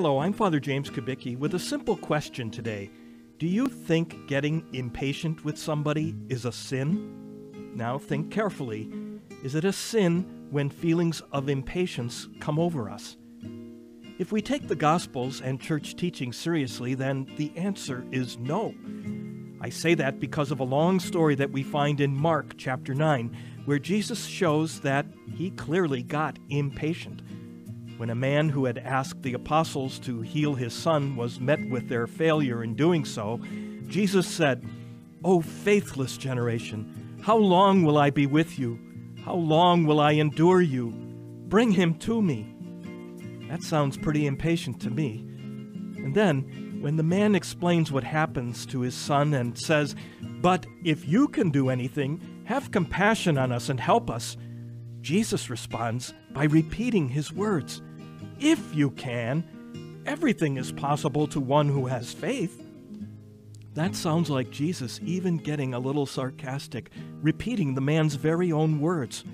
Hello, I'm Father James Kubicki with a simple question today. Do you think getting impatient with somebody is a sin? Now think carefully. Is it a sin when feelings of impatience come over us? If we take the Gospels and church teaching seriously, then the answer is no. I say that because of a long story that we find in Mark chapter 9, where Jesus shows that he clearly got impatient. When a man who had asked the apostles to heal his son was met with their failure in doing so, Jesus said, O faithless generation, how long will I be with you? How long will I endure you? Bring him to me. That sounds pretty impatient to me. And then, when the man explains what happens to his son and says, But if you can do anything, have compassion on us and help us, Jesus responds by repeating his words if you can. Everything is possible to one who has faith. That sounds like Jesus even getting a little sarcastic, repeating the man's very own words.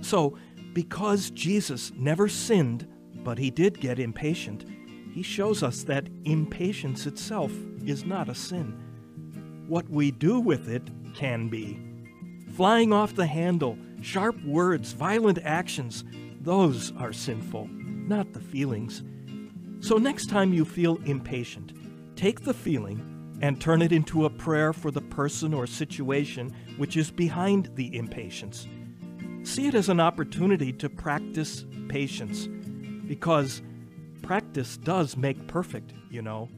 So, because Jesus never sinned, but he did get impatient, he shows us that impatience itself is not a sin. What we do with it can be. Flying off the handle, sharp words, violent actions, those are sinful not the feelings. So next time you feel impatient, take the feeling and turn it into a prayer for the person or situation which is behind the impatience. See it as an opportunity to practice patience, because practice does make perfect, you know.